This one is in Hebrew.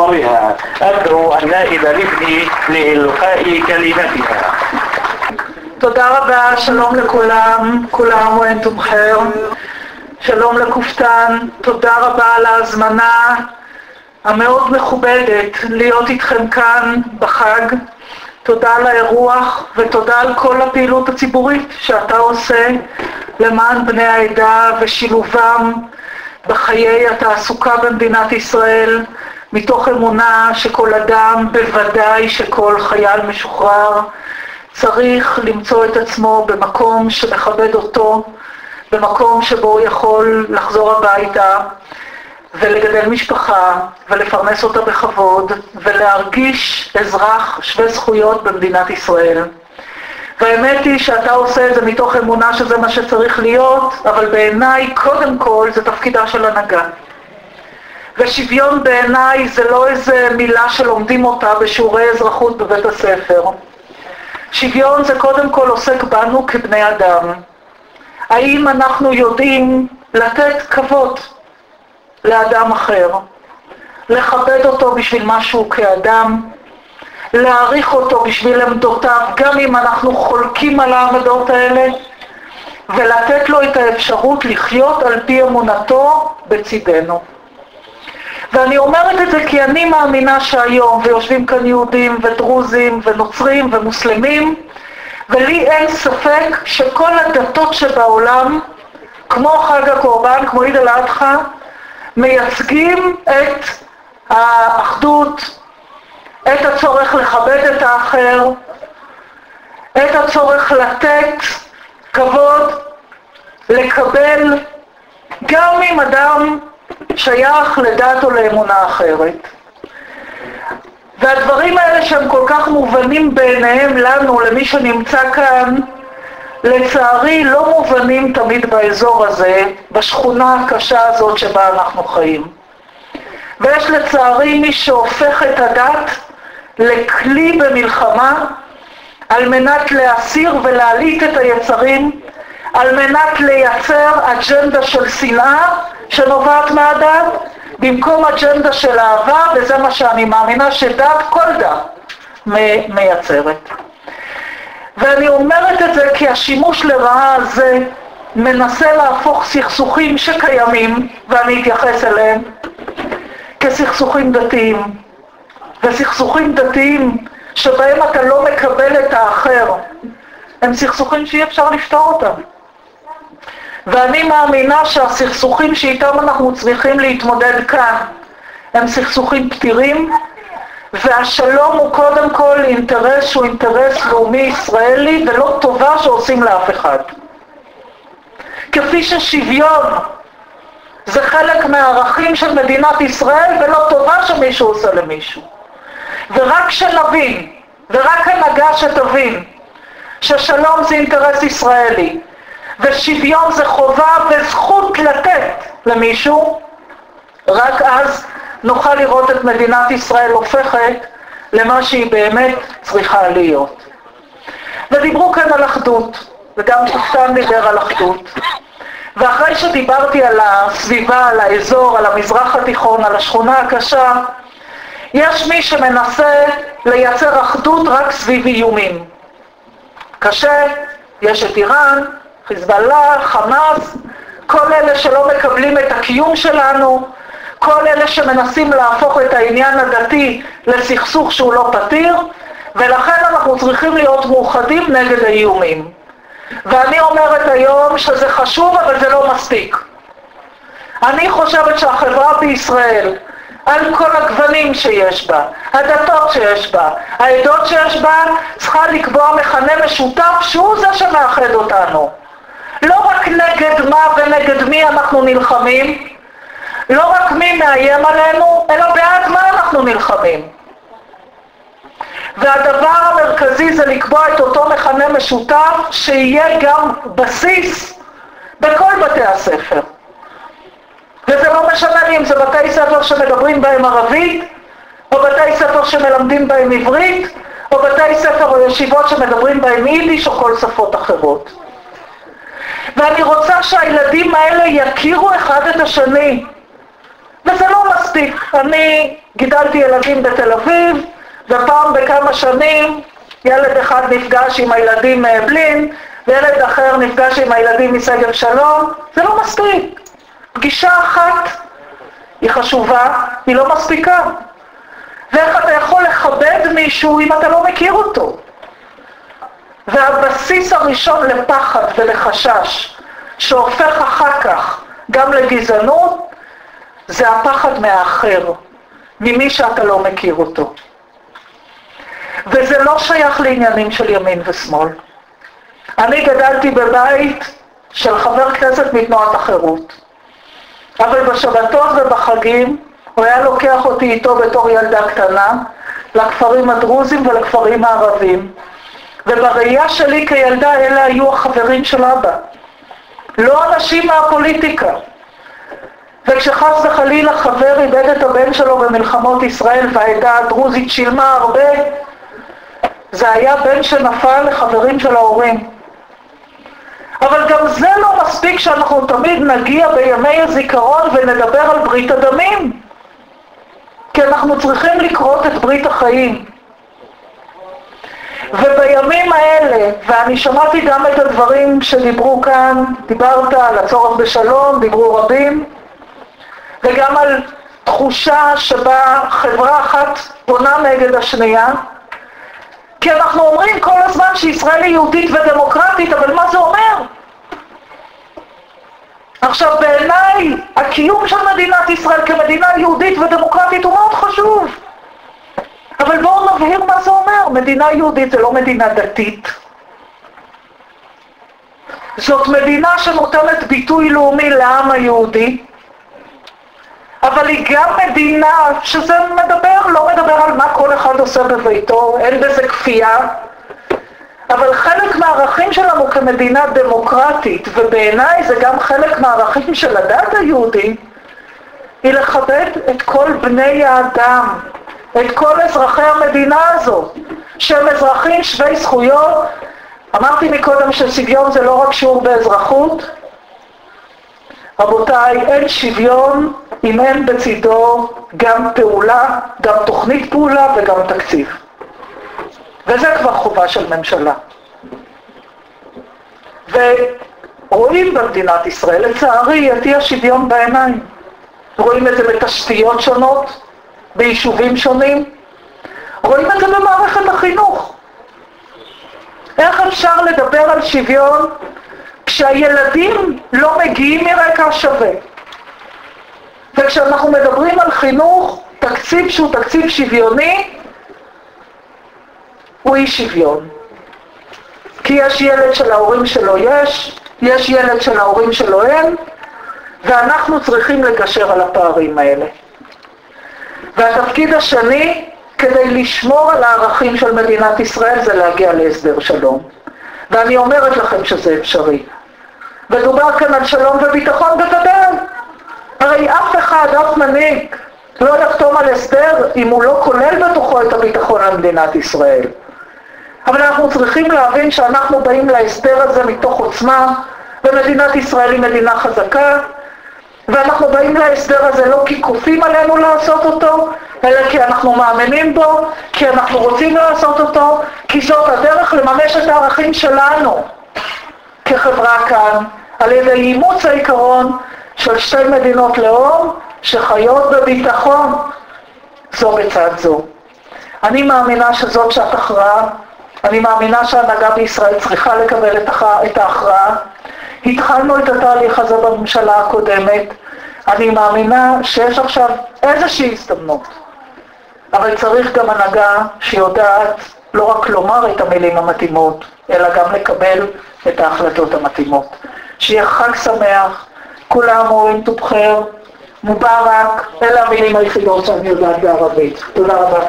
بها أدعو النائب لابني لإلقاء كلمتها תודה רבה, שלום לכולם, כולם ואנתום חיר. שלום לקופטן, תודה רבה על ההזמנה המאוד מכובדת להיות איתכם כאן בחג. תודה על האירוח ותודה על כל הפעילות הציבורית שאתה עושה למען בני העדה ושילובם בחיי התעסוקה במדינת ישראל, מתוך אמונה שכל אדם, בוודאי שכל חייל משוחרר, צריך למצוא את עצמו במקום שמכבד אותו, במקום שבו הוא יכול לחזור הביתה ולגדל משפחה ולפרנס אותה בכבוד ולהרגיש אזרח שווה זכויות במדינת ישראל. והאמת היא שאתה עושה את זה מתוך אמונה שזה מה שצריך להיות, אבל בעיניי קודם כל זה תפקידה של הנהגה. ושוויון בעיניי זה לא איזה מילה שלומדים אותה בשיעורי אזרחות בבית הספר. שוויון זה קודם כל עוסק בנו כבני אדם. האם אנחנו יודעים לתת כבוד לאדם אחר, לכבד אותו בשביל מה שהוא כאדם, להעריך אותו בשביל עמדותיו, גם אם אנחנו חולקים על העמדות האלה, ולתת לו את האפשרות לחיות על פי אמונתו בצידנו. ואני אומרת את זה כי אני מאמינה שהיום, ויושבים כאן יהודים ודרוזים ונוצרים ומוסלמים, ולי אין ספק שכל הדתות שבעולם, כמו חג הקורבן, כמו עיד אל-אדחא, מייצגים את האחדות, את הצורך לכבד את האחר, את הצורך לתת כבוד, לקבל, גם אם אדם שייך לדת או לאמונה אחרת. והדברים האלה שהם כל כך מובנים בעיניהם לנו, למי שנמצא כאן, לצערי לא מובנים תמיד באזור הזה, בשכונה הקשה הזאת שבה אנחנו חיים. ויש לצערי מי שהופך את הדת לכלי במלחמה על מנת להסיר ולהעליט את היצרים, על מנת לייצר אג'נדה של שנאה שנובעת מהדת, במקום אג'נדה של אהבה, וזה מה שאני מאמינה שדת, כל דת, מייצרת. ואני אומרת את זה כי השימוש לרעה הזה מנסה להפוך סכסוכים שקיימים, ואני אתייחס אליהם, כסכסוכים דתיים. וסכסוכים דתיים שבהם אתה לא מקבל את האחר, הם סכסוכים שאי אפשר לפתור אותם. ואני מאמינה שהסכסוכים שאיתם אנחנו צריכים להתמודד כאן הם סכסוכים פתירים, והשלום הוא קודם כל אינטרס שהוא אינטרס לאומי ישראלי ולא טובה שעושים לאף אחד. כפי ששוויון זה חלק מהערכים של מדינת ישראל ולא טובה שמישהו עושה למישהו. ורק שנבין, ורק הנהגה שתבין, ששלום זה אינטרס ישראלי, ושוויון זה חובה וזכות לתת למישהו, רק אז נוכל לראות את מדינת ישראל הופכת למה שהיא באמת צריכה להיות. ודיברו כאן על אחדות, וגם קופטן דיבר על אחדות. ואחרי שדיברתי על הסביבה, על האזור, על המזרח התיכון, על השכונה הקשה, יש מי שמנסה לייצר אחדות רק סביב איומים. קשה, יש את איראן, חיזבאללה, חמאס, כל אלה שלא מקבלים את הקיום שלנו, כל אלה שמנסים להפוך את העניין הדתי לסכסוך שהוא לא פתיר, ולכן אנחנו צריכים להיות מאוחדים נגד האיומים. ואני אומרת היום שזה חשוב, אבל זה לא מספיק. אני חושבת שהחברה בישראל, על כל הגוונים שיש בה, הדתות שיש בה, העדות שיש בה, צריכה לקבוע מכנה משותף שהוא זה שמאחד אותנו. לא רק נגד מה ונגד מי אנחנו נלחמים, לא רק מי מאיים עלינו, אלא בעד מה אנחנו נלחמים. והדבר המרכזי זה לקבוע את אותו מכנה משותף שיהיה גם בסיס בכל בתי הספר. וזה לא משנה לי אם זה בתי ספר שמדברים בהם ערבית, או בתי ספר שמלמדים בהם עברית, או בתי ספר או ישיבות שמדברים בהם יידיש או כל שפות אחרות. ואני רוצה שהילדים האלה יכירו אחד את השני. וזה לא מספיק. אני גידלתי ילדים בתל אביב, ופעם בכמה שנים ילד אחד נפגש עם הילדים מבלין, וילד אחר נפגש עם הילדים משגב שלום, זה לא מספיק. פגישה אחת היא חשובה, היא לא מספיקה. ואיך אתה יכול לכבד מישהו אם אתה לא מכיר אותו? והבסיס הראשון לפחד ולחשש, שהופך אחר כך גם לגזענות, זה הפחד מהאחר, ממי שאתה לא מכיר אותו. וזה לא שייך לעניינים של ימין ושמאל. אני גדלתי בבית של חבר כנסת מתנועת החירות, אבל בשבתות ובחגים הוא היה לוקח אותי איתו בתור ילדה קטנה לכפרים הדרוזים ולכפרים הערבים, ובראייה שלי כילדה אלה היו החברים של אבא, לא אנשים מהפוליטיקה. וכשחס וחלילה חבר איבד את הבן שלו במלחמות ישראל והעדה הדרוזית שילמה הרבה, זה היה בן שנפל לחברים של ההורים. אבל גם זה לא מספיק שאנחנו תמיד נגיע בימי הזיכרון ונדבר על ברית הדמים. כי אנחנו צריכים לקרות את ברית החיים. ובימים האלה, ואני שמעתי גם את הדברים שדיברו כאן, דיברת על הצורך בשלום, דיברו רבים, וגם על תחושה שבה חברה אחת פונה נגד השנייה, כי אנחנו אומרים כל הזמן שישראל היא יהודית ודמוקרטית, אבל מה זה אומר? עכשיו בעיניי הקיום של מדינת ישראל כמדינה יהודית ודמוקרטית הוא מאוד חשוב. אבל בואו נבהיר מה זה אומר. מדינה יהודית זה לא מדינה דתית. זאת מדינה שנותנת ביטוי לאומי לעם היהודי, אבל היא גם מדינה שזה מדבר, לא מדבר על מה כל אחד עושה בביתו, אין בזה כפייה, אבל חלק מהערכים שלנו כמדינה דמוקרטית, ובעיניי זה גם חלק מהערכים של הדת היהודית, היא לכבד את כל בני האדם, את כל אזרחי המדינה הזאת, שהם אזרחים שווי זכויות. אמרתי מקודם ששוויון זה לא רק שיעור באזרחות. רבותיי, אין שוויון אם אין בצידו גם פעולה, גם תוכנית פעולה וגם תקציב. וזה כבר חובה של ממשלה. ורואים במדינת ישראל, לצערי, את אי השוויון בעיניים. רואים את זה בתשתיות שונות, ביישובים שונים, רואים את זה במערכת החינוך. איך אפשר לדבר על שוויון כשהילדים לא מגיעים מרקע שווה? וכשאנחנו מדברים על חינוך, תקציב שהוא תקציב שוויוני, הוא אי שוויון. כי יש ילד שלהורים שלו יש, יש ילד שלהורים שלו אין, ואנחנו צריכים לגשר על הפערים האלה. והתפקיד השני, כדי לשמור על הערכים של מדינת ישראל, זה להגיע להסדר שלום. ואני אומרת לכם שזה אפשרי. מדובר כאן על שלום וביטחון בוודאי. הרי אף אחד, אף מנהיג, לא יחתום על הסדר אם הוא לא כולל בתוכו את הביטחון על מדינת ישראל. אבל אנחנו צריכים להבין שאנחנו באים להסדר הזה מתוך עוצמה, ומדינת ישראל היא מדינה חזקה, ואנחנו באים להסדר הזה לא כי כופים עלינו לעשות אותו, אלא כי אנחנו מאמינים בו, כי אנחנו רוצים לעשות אותו, כי זאת הדרך לממש את הערכים שלנו כחברה כאן, על ידי אימוץ העיקרון של שתי מדינות לאום שחיות בביטחון זו בצד זו. אני מאמינה שזאת שעת הכרעה, אני מאמינה שההנהגה בישראל צריכה לקבל את ההכרעה. התחלנו את התהליך הזה בממשלה הקודמת, אני מאמינה שיש עכשיו איזושהי הזדמנות, אבל צריך גם הנהגה שיודעת לא רק לומר את המילים המתאימות, אלא גם לקבל את ההחלטות המתאימות. שיהיה חג שמח, כולם אומרים טובחר, מובארק, אלה המילים היחידות שאני יודעת בערבית. תודה רבה.